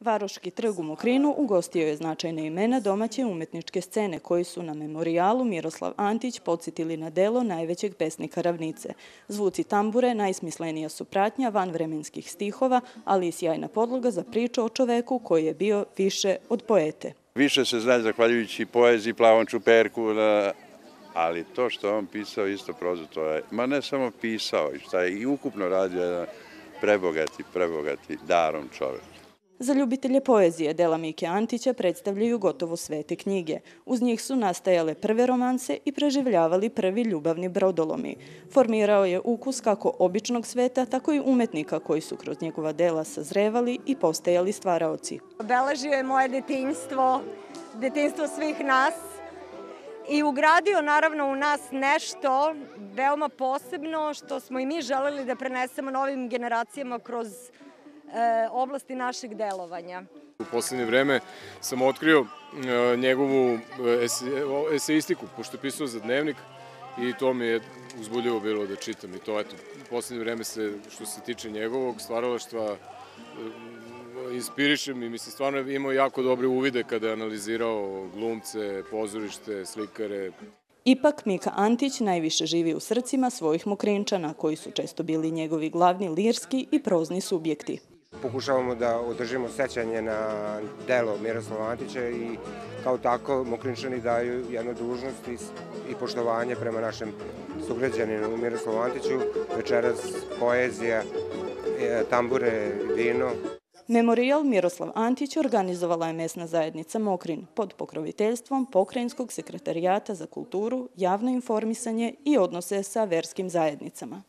Varoški trg u Mokrinu ugostio je značajne imena domaće umetničke scene koji su na memorialu Miroslav Antić podsjetili na delo najvećeg pesnika ravnice. Zvuci tambure najsmislenija su pratnja vanvremenskih stihova, ali i sjajna podloga za priču o čoveku koji je bio više od poete. Više se zna zahvaljujući poeziji, plavom čuperku, ali to što on pisao isto prozu, to je, ma ne samo pisao, šta je i ukupno radio jedan prebogati, prebogati darom čovek. Za ljubitelje poezije dela Mike Antića predstavljaju gotovo svete knjige. Uz njih su nastajale prve romanse i preživljavali prvi ljubavni brodolomi. Formirao je ukus kako običnog sveta, tako i umetnika koji su kroz njegova dela sazrevali i postajali stvaraoci. Obeležio je moje detinjstvo, detinjstvo svih nas i ugradio naravno u nas nešto veoma posebno što smo i mi želeli da prenesemo novim generacijama kroz oblasti našeg delovanja. U poslednje vreme sam otkrio e, njegovu eseistiku, pošto je pisao za dnevnik i to mi je uzbudljivo bilo da čitam i to, eto, u poslednje vreme se, što se tiče njegovog stvaralaštva, e, inspiriše mi, mislim, stvarno je imao jako dobre uvide kada je analizirao glumce, pozorište, slikare. Ipak Mika Antić najviše živi u srcima svojih mokrinčana, koji su često bili njegovi glavni lirski i prozni subjekti. Pokušavamo da održimo sećanje na delo Miroslava Antića i kao tako Mokrinčani daju jednu dužnost i poštovanje prema našem sugrađaninu Miroslavu Antiću. Večeras poezija, e, tambure, vino. Memorijal Miroslav Antić organizovala je mesna zajednica Mokrin pod pokroviteljstvom Pokrajinskog sekretarijata za kulturu, javno informisanje i odnose sa verskim zajednicama.